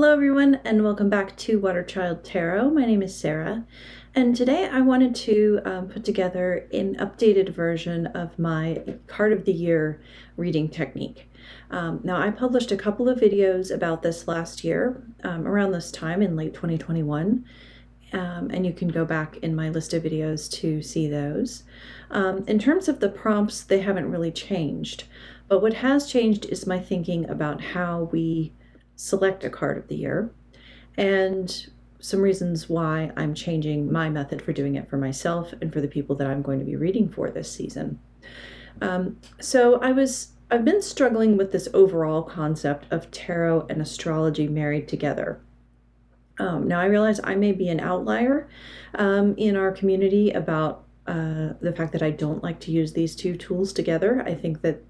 Hello, everyone, and welcome back to Waterchild Tarot. My name is Sarah, and today I wanted to um, put together an updated version of my card of the year reading technique. Um, now, I published a couple of videos about this last year, um, around this time in late 2021, um, and you can go back in my list of videos to see those. Um, in terms of the prompts, they haven't really changed, but what has changed is my thinking about how we select a card of the year and some reasons why I'm changing my method for doing it for myself and for the people that I'm going to be reading for this season. Um, so I was I've been struggling with this overall concept of tarot and astrology married together. Um, now I realize I may be an outlier um, in our community about uh, the fact that I don't like to use these two tools together. I think that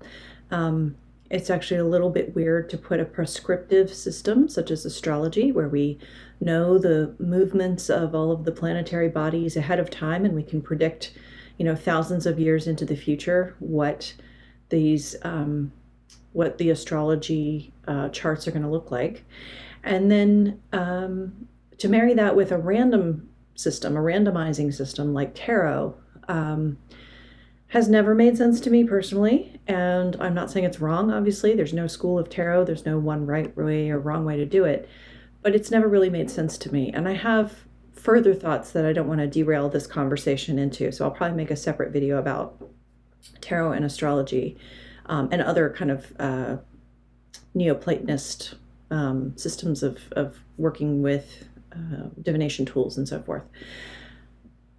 um, it's actually a little bit weird to put a prescriptive system such as astrology, where we know the movements of all of the planetary bodies ahead of time and we can predict, you know, thousands of years into the future what these um, what the astrology uh, charts are going to look like, and then um, to marry that with a random system, a randomizing system like tarot. Um, has never made sense to me personally. And I'm not saying it's wrong, obviously. There's no school of tarot, there's no one right way or wrong way to do it. But it's never really made sense to me. And I have further thoughts that I don't want to derail this conversation into. So I'll probably make a separate video about tarot and astrology um, and other kind of uh, Neoplatonist um, systems of, of working with uh, divination tools and so forth.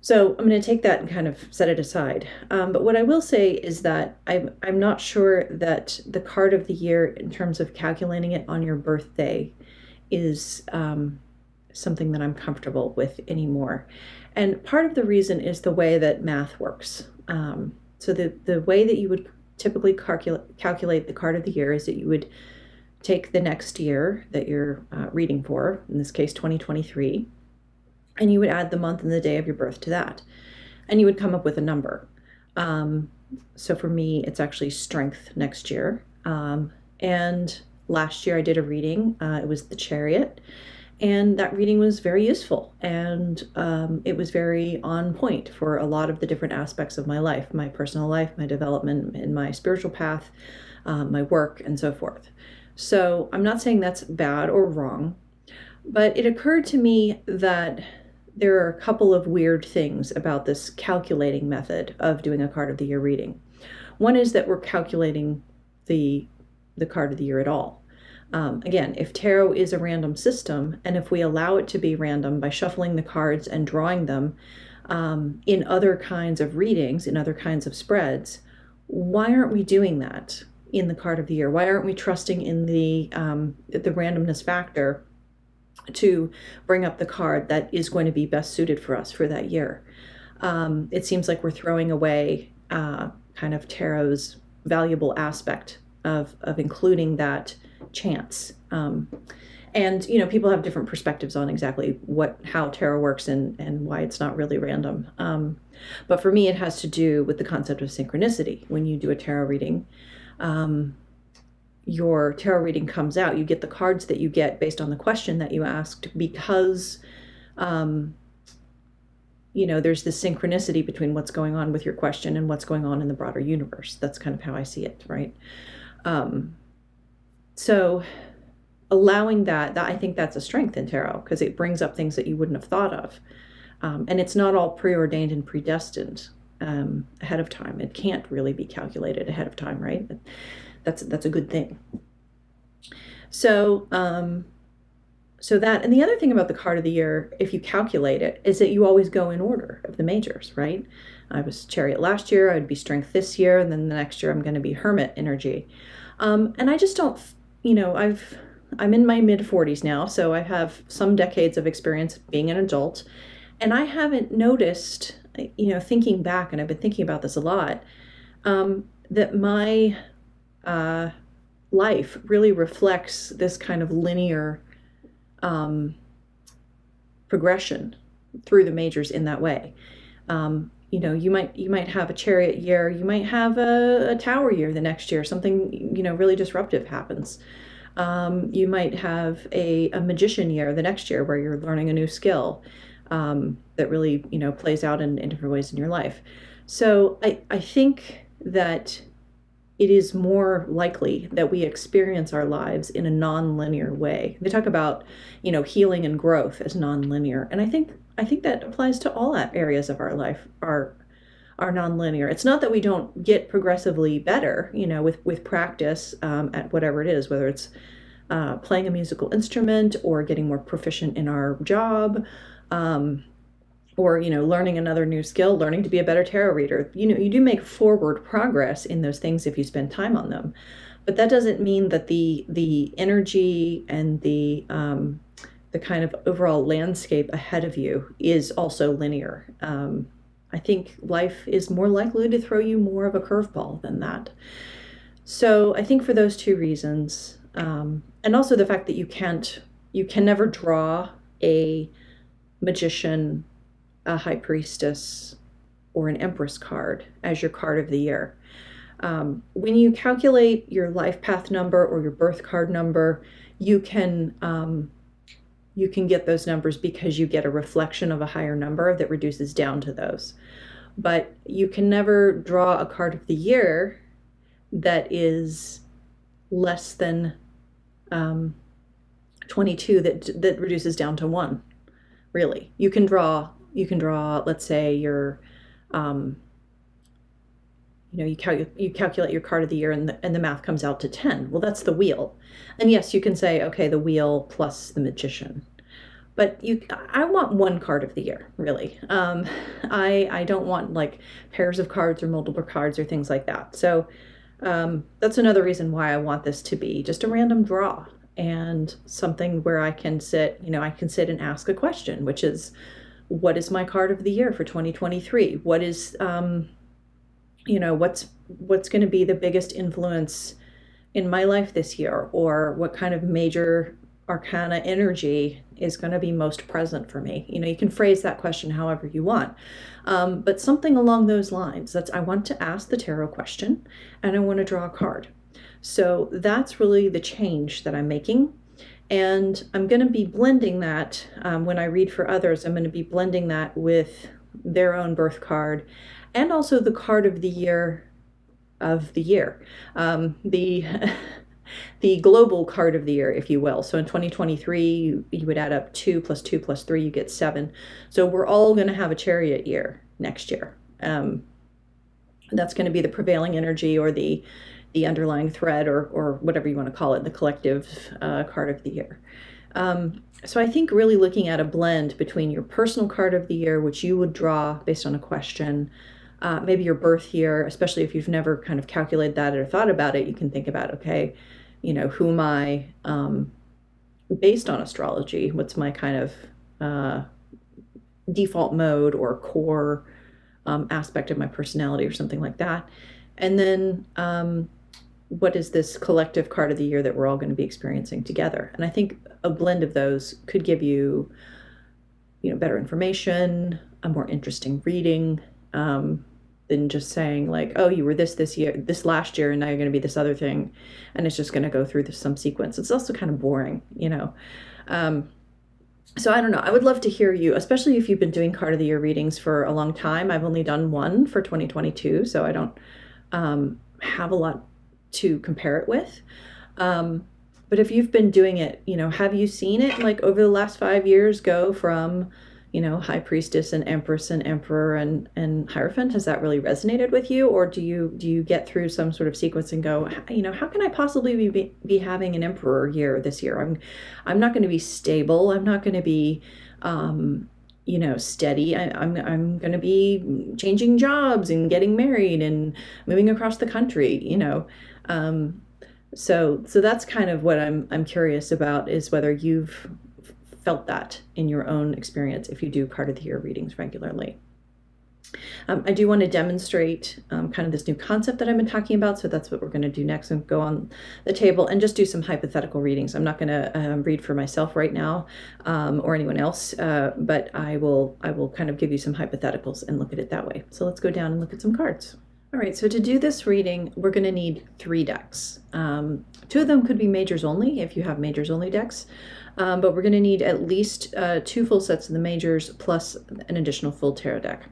So I'm going to take that and kind of set it aside. Um, but what I will say is that I'm, I'm not sure that the card of the year, in terms of calculating it on your birthday, is um, something that I'm comfortable with anymore. And part of the reason is the way that math works. Um, so the, the way that you would typically calculate, calculate the card of the year is that you would take the next year that you're uh, reading for, in this case 2023, and you would add the month and the day of your birth to that. And you would come up with a number. Um, so for me it's actually strength next year. Um, and last year i did a reading uh, it was the chariot. And that reading was very useful. And um, it was very on point for a lot of the different aspects of my life my personal life my development in my spiritual path um, my work and so forth. So i'm not saying that's bad or wrong but it occurred to me that there are a couple of weird things about this calculating method of doing a card of the year reading. One is that we're calculating the the card of the year at all. Um, again, if tarot is a random system, and if we allow it to be random by shuffling the cards and drawing them um, in other kinds of readings, in other kinds of spreads, why aren't we doing that in the card of the year? Why aren't we trusting in the um, the randomness factor to bring up the card that is going to be best suited for us for that year. Um, it seems like we're throwing away uh, kind of tarot's valuable aspect of, of including that chance. Um, and you know, people have different perspectives on exactly what how tarot works and and why it's not really random. Um, but for me, it has to do with the concept of synchronicity. When you do a tarot reading, um, your tarot reading comes out, you get the cards that you get based on the question that you asked because um, you know there's this synchronicity between what's going on with your question and what's going on in the broader universe. That's kind of how i see it right? Um, so allowing that, that i think that's a strength in tarot because it brings up things that you wouldn't have thought of. Um, and it's not all preordained and predestined um, ahead of time. It can't really be calculated ahead of time right that's that's a good thing. So um, so that and the other thing about the card of the year, if you calculate it, is that you always go in order of the majors, right? I was Chariot last year, I'd be Strength this year, and then the next year I'm going to be Hermit energy. Um, and I just don't, you know, I've I'm in my mid 40s now, so I have some decades of experience being an adult, and I haven't noticed, you know, thinking back, and I've been thinking about this a lot, um, that my uh, life really reflects this kind of linear um, progression through the majors in that way. Um, you know, you might you might have a chariot year, you might have a, a, tower year the next year. Something you know really disruptive happens. Um, you might have a, a magician year the next year where you're learning a new skill um, that really you know plays out in, in different ways in your life. So I, I think that it is more likely that we experience our lives in a non-linear way. They talk about, you know, healing and growth as non-linear, and I think I think that applies to all areas of our life. Are are non-linear. It's not that we don't get progressively better, you know, with with practice um, at whatever it is, whether it's uh, playing a musical instrument or getting more proficient in our job, um, or you know, learning another new skill, learning to be a better tarot reader. You know, you do make forward progress in those things if you spend time on them, but that doesn't mean that the the energy and the um, the kind of overall landscape ahead of you is also linear. Um, I think life is more likely to throw you more of a curveball than that. So I think for those two reasons, um, and also the fact that you can't, you can never draw a magician, a high priestess, or an empress card as your card of the year. Um, when you calculate your life path number or your birth card number, you can um, you can get those numbers because you get a reflection of a higher number that reduces down to those. But you can never draw a card of the year that is less than um, 22 that that reduces down to one. Really, you can draw. You can draw. Let's say your um, you know you, cal- you calculate your card of the year and the, and the math comes out to 10 well that's the wheel. And yes you can say okay the wheel plus the magician. But you i want one card of the year really. Um, i i don't want like pairs of cards or multiple cards or things like that. So um, that's another reason why i want this to be just a random draw and something where i can sit you know i can sit and ask a question which is what is my card of the year for 2023 what is um, you know what's what's going to be the biggest influence in my life this year? Or what kind of major arcana energy is going to be most present for me? You know you can phrase that question however you want. Um, but something along those lines. That's i want to ask the tarot question and i want to draw a card. So that's really the change that i'm making and i'm going to be blending that um, when i read for others i'm going to be blending that with their own birth card and also the card of the year of the year. Um, the the global card of the year, if you will. So in 2023, you, you would add up two plus two plus three, you get seven. So we're all going to have a chariot year next year. Um, that's going to be the prevailing energy or the the underlying thread or or whatever you want to call it, the collective uh, card of the year. Um, so I think really looking at a blend between your personal card of the year, which you would draw based on a question, uh, maybe your birth year, especially if you've never kind of calculated that or thought about it, you can think about, okay, you know, who am I um, based on astrology? What's my kind of uh, default mode or core um, aspect of my personality or something like that? And then um, what is this collective card of the year that we're all going to be experiencing together? And I think a blend of those could give you, you know, better information, a more interesting reading, um, than just saying like, oh, you were this this year, this last year, and now you're going to be this other thing, and it's just going to go through some sequence. It's also kind of boring, you know. Um, so I don't know. I would love to hear you, especially if you've been doing card of the year readings for a long time. I've only done one for 2022, so I don't um, have a lot to compare it with. Um, but if you've been doing it, you know, have you seen it like over the last five years go from you know, high priestess and empress and emperor and and hierophant? Has that really resonated with you? Or do you do you get through some sort of sequence and go you know how can i possibly be be having an emperor year this year? I'm i'm not going to be stable. I'm not going to be um you know steady. I, I'm, I'm going to be changing jobs and getting married and moving across the country you know um so so that's kind of what i'm i'm curious about is whether you've felt that in your own experience if you do card of the year readings regularly. Um, I do want to demonstrate um, kind of this new concept that I've been talking about, so that's what we're going to do next and go on the table and just do some hypothetical readings. I'm not going to um, read for myself right now um, or anyone else, uh, but I will I will kind of give you some hypotheticals and look at it that way. So let's go down and look at some cards. All right, so to do this reading, we're going to need three decks. Um, two of them could be majors only if you have majors only decks, um, but we're going to need at least uh, two full sets of the majors plus an additional full tarot deck.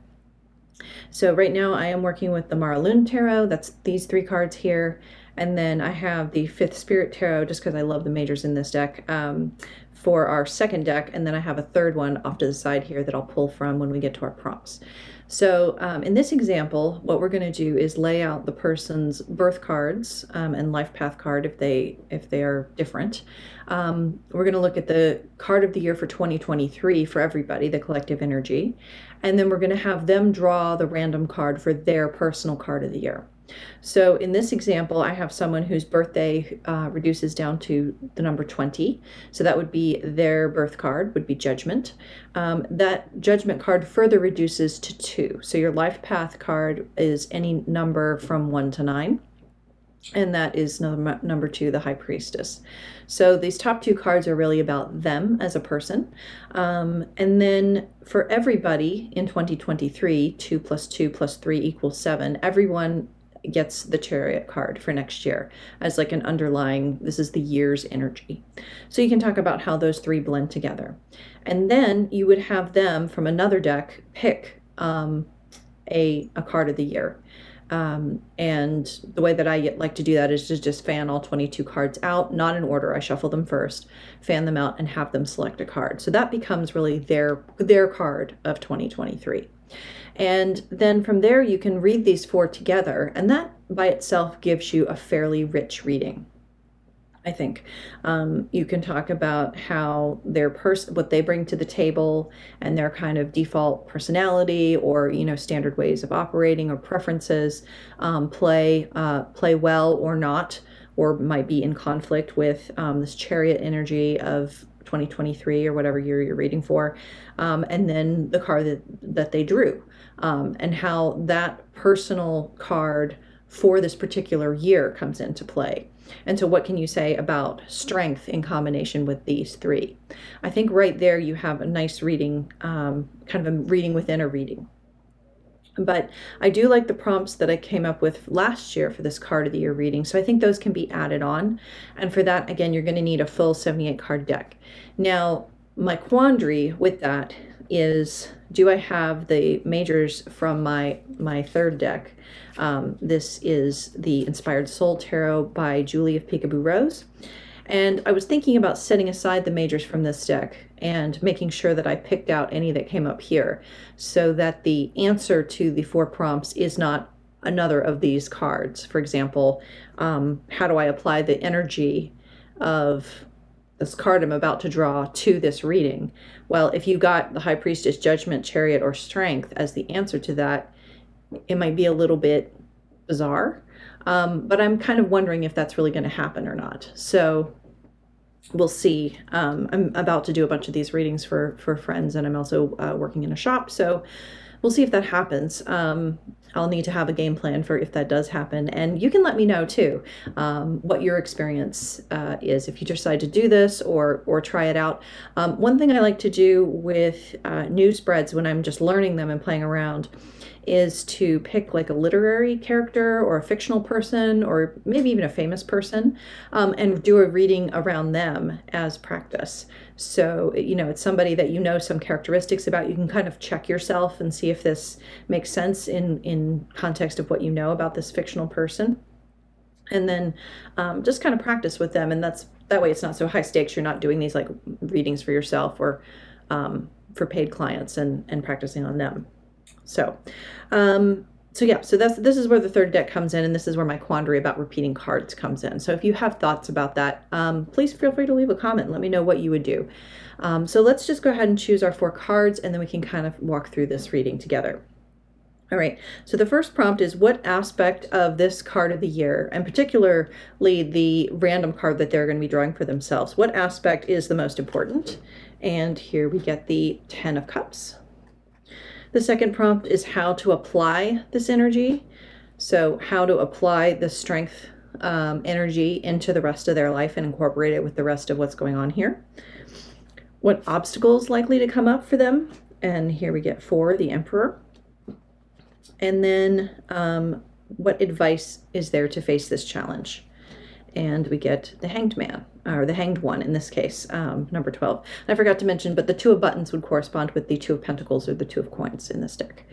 So right now I am working with the Mara Lunne Tarot, that's these three cards here, and then I have the Fifth Spirit Tarot just because I love the majors in this deck um, for our second deck, and then I have a third one off to the side here that I'll pull from when we get to our prompts. So um, in this example, what we're going to do is lay out the person's birth cards um, and life path card if they if they are different. Um, we're going to look at the card of the year for 2023 for everybody, the collective energy, and then we're going to have them draw the random card for their personal card of the year. So in this example, I have someone whose birthday uh, reduces down to the number 20. So that would be their birth card, would be judgment. Um, that judgment card further reduces to two. So your life path card is any number from one to nine. And that is number, number two, the high priestess. So these top two cards are really about them as a person. Um, and then for everybody in 2023, two plus two plus three equals seven. Everyone gets the chariot card for next year as like an underlying this is the year's energy so you can talk about how those three blend together and then you would have them from another deck pick um, a, a card of the year um, and the way that I like to do that is to just fan all 22 cards out, not in order. I shuffle them first, fan them out, and have them select a card. So that becomes really their their card of 2023. And then from there, you can read these four together, and that by itself gives you a fairly rich reading. I think um, you can talk about how their person, what they bring to the table, and their kind of default personality, or you know, standard ways of operating or preferences, um, play uh, play well or not, or might be in conflict with um, this chariot energy of 2023 or whatever year you're reading for, um, and then the card that that they drew um, and how that personal card for this particular year comes into play. And so, what can you say about strength in combination with these three? I think right there you have a nice reading, um, kind of a reading within a reading. But I do like the prompts that I came up with last year for this card of the year reading. So I think those can be added on. And for that, again, you're going to need a full 78 card deck. Now, my quandary with that is do I have the majors from my my third deck? Um, this is the Inspired Soul Tarot by Julie of Peekaboo Rose. And I was thinking about setting aside the majors from this deck and making sure that I picked out any that came up here so that the answer to the four prompts is not another of these cards. For example, um, how do I apply the energy of this card I'm about to draw to this reading? Well, if you got the High Priestess, Judgment, Chariot, or Strength as the answer to that, it might be a little bit bizarre. Um, but I'm kind of wondering if that's really going to happen or not. So we'll see. Um, I'm about to do a bunch of these readings for for friends, and I'm also uh, working in a shop, so we'll see if that happens. Um, I'll need to have a game plan for if that does happen. And you can let me know too um, what your experience uh, is if you decide to do this or or try it out. Um, one thing I like to do with uh, new spreads when I'm just learning them and playing around is to pick like a literary character or a fictional person or maybe even a famous person um, and do a reading around them as practice. So, you know, it's somebody that you know some characteristics about. You can kind of check yourself and see if this makes sense in, in context of what you know about this fictional person. And then um, just kind of practice with them. And that's that way it's not so high stakes. You're not doing these like readings for yourself or um, for paid clients and, and practicing on them. So, um, so yeah, so that's this is where the third deck comes in, and this is where my quandary about repeating cards comes in. So if you have thoughts about that, um, please feel free to leave a comment. Let me know what you would do. Um, so let's just go ahead and choose our four cards, and then we can kind of walk through this reading together. All right, so the first prompt is what aspect of this card of the year, and particularly the random card that they're going to be drawing for themselves, what aspect is the most important? And here we get the Ten of Cups. The second prompt is how to apply this energy. So how to apply the strength um, energy into the rest of their life and incorporate it with the rest of what's going on here. What obstacles likely to come up for them? And here we get four, the Emperor. And then um, what advice is there to face this challenge? And we get the hanged man, or the hanged one in this case, um, number 12. I forgot to mention, but the two of buttons would correspond with the two of pentacles or the two of coins in this deck.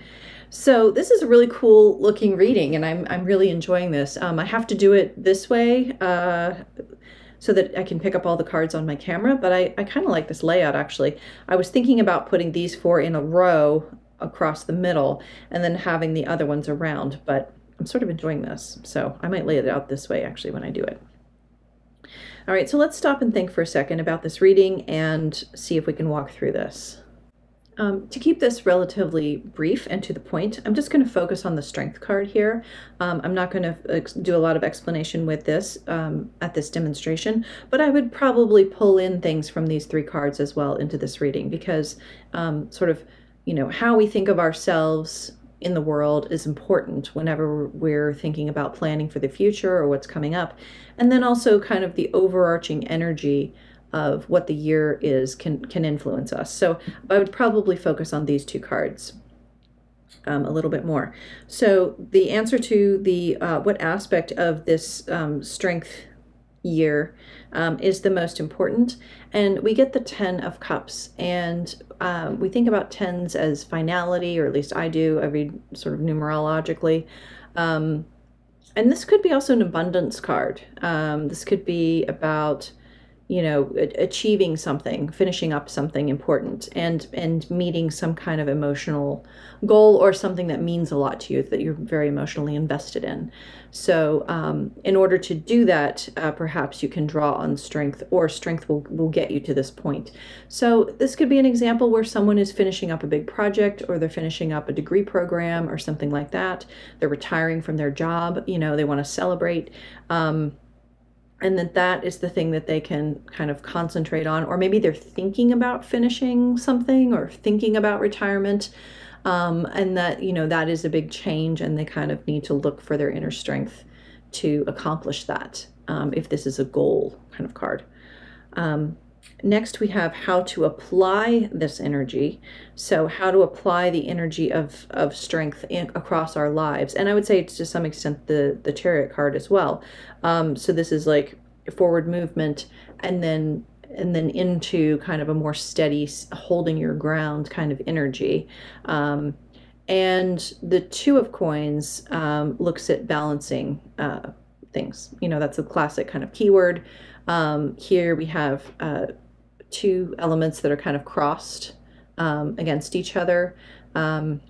So this is a really cool looking reading, and I'm, I'm really enjoying this. Um, I have to do it this way uh, so that I can pick up all the cards on my camera, but I, I kind of like this layout actually. I was thinking about putting these four in a row across the middle and then having the other ones around, but I'm sort of enjoying this. So I might lay it out this way actually when I do it. All right, so let's stop and think for a second about this reading and see if we can walk through this. Um, to keep this relatively brief and to the point, I'm just going to focus on the strength card here. Um, I'm not going to do a lot of explanation with this um, at this demonstration, but I would probably pull in things from these three cards as well into this reading because um, sort of, you know, how we think of ourselves in the world is important whenever we're thinking about planning for the future or what's coming up. And then also kind of the overarching energy of what the year is can, can influence us. So I would probably focus on these two cards. Um, a little bit more. So the answer to the uh, what aspect of this um, strength year um, is the most important. And we get the 10 of cups and um, we think about tens as finality, or at least I do, I read sort of numerologically. Um, and this could be also an abundance card. Um, this could be about you know achieving something finishing up something important and and meeting some kind of emotional goal or something that means a lot to you that you're very emotionally invested in. So um, in order to do that uh, perhaps you can draw on strength or strength will, will get you to this point. So this could be an example where someone is finishing up a big project or they're finishing up a degree program or something like that. They're retiring from their job you know they want to celebrate um, and that that is the thing that they can kind of concentrate on or maybe they're thinking about finishing something or thinking about retirement um, and that you know that is a big change and they kind of need to look for their inner strength to accomplish that um, if this is a goal kind of card. Um, Next, we have how to apply this energy. So, how to apply the energy of, of strength in, across our lives. And I would say it's to some extent the, the chariot card as well. Um, so, this is like forward movement and then and then into kind of a more steady holding your ground kind of energy um, and the two of coins um, looks at balancing uh, things you know that's a classic kind of keyword um, here we have uh, two elements that are kind of crossed um, against each other. Um,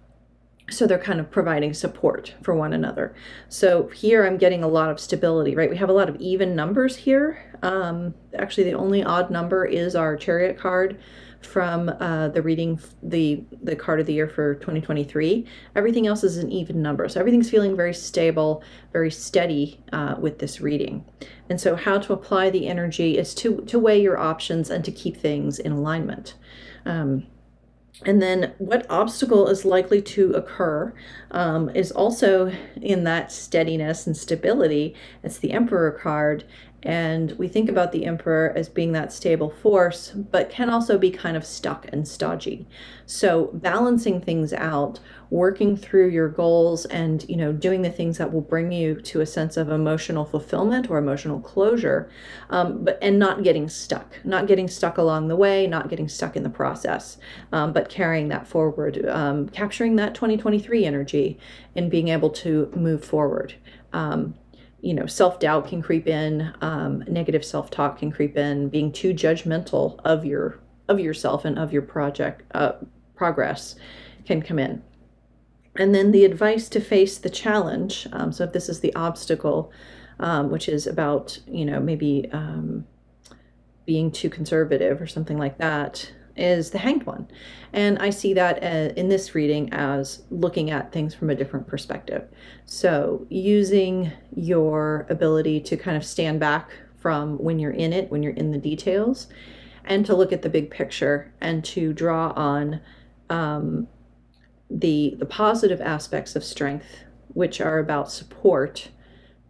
so they're kind of providing support for one another. So here I'm getting a lot of stability, right? We have a lot of even numbers here. Um, actually, the only odd number is our chariot card from uh, the reading, the, the card of the year for 2023. Everything else is an even number. So everything's feeling very stable, very steady uh, with this reading. And so how to apply the energy is to, to weigh your options and to keep things in alignment. Um, and then what obstacle is likely to occur um, is also in that steadiness and stability. It's the Emperor card. And we think about the emperor as being that stable force, but can also be kind of stuck and stodgy. So balancing things out, working through your goals and, you know, doing the things that will bring you to a sense of emotional fulfillment or emotional closure, um, but and not getting stuck, not getting stuck along the way, not getting stuck in the process, um, but carrying that forward, um, capturing that 2023 energy and being able to move forward. Um, you know, self doubt can creep in, um, negative self talk can creep in, being too judgmental of your of yourself and of your project uh, progress can come in. And then the advice to face the challenge. Um, so if this is the obstacle, um, which is about you know maybe um, being too conservative or something like that, is the hanged one. And I see that uh, in this reading as looking at things from a different perspective. So using your ability to kind of stand back from when you're in it, when you're in the details, and to look at the big picture and to draw on um, the the positive aspects of strength, which are about support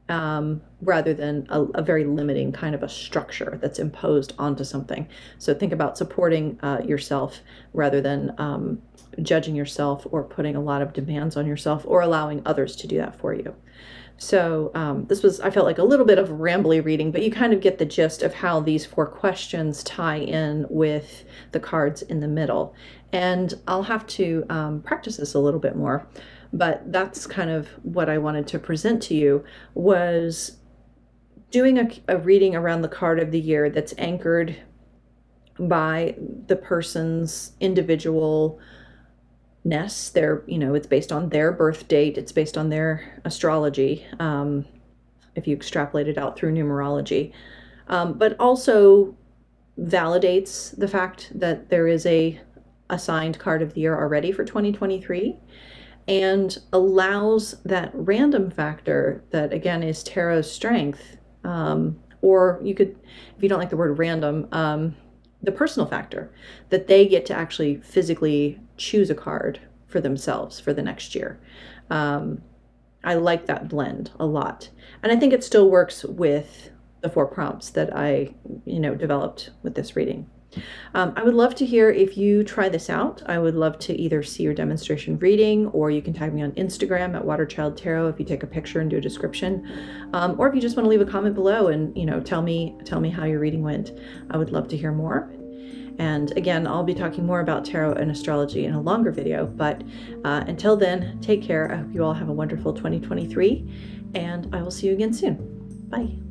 um, rather than a, a, very limiting kind of a structure that's imposed onto something. So think about supporting uh, yourself rather than um, judging yourself or putting a lot of demands on yourself or allowing others to do that for you. So um, this was, I felt like a little bit of rambly reading, but you kind of get the gist of how these four questions tie in with the cards in the middle. And I'll have to um, practice this a little bit more but that's kind of what I wanted to present to you was doing a, a reading around the card of the year that's anchored by the person's individual ness. Their you know it's based on their birth date it's based on their astrology um, if you extrapolate it out through numerology. Um, but also validates the fact that there is a assigned card of the year already for 2023 and allows that random factor that again is tarot's strength um, or you could if you don't like the word random um, the personal factor that they get to actually physically choose a card for themselves for the next year. Um, i like that blend a lot. And i think it still works with the four prompts that i you know developed with this reading um, I would love to hear if you try this out. I would love to either see your demonstration reading or you can tag me on Instagram at Waterchild Tarot if you take a picture and do a description. Um, or if you just want to leave a comment below and, you know, tell me tell me how your reading went. I would love to hear more. And again, I'll be talking more about tarot and astrology in a longer video. But uh, until then, take care. I hope you all have a wonderful 2023, and I will see you again soon. Bye.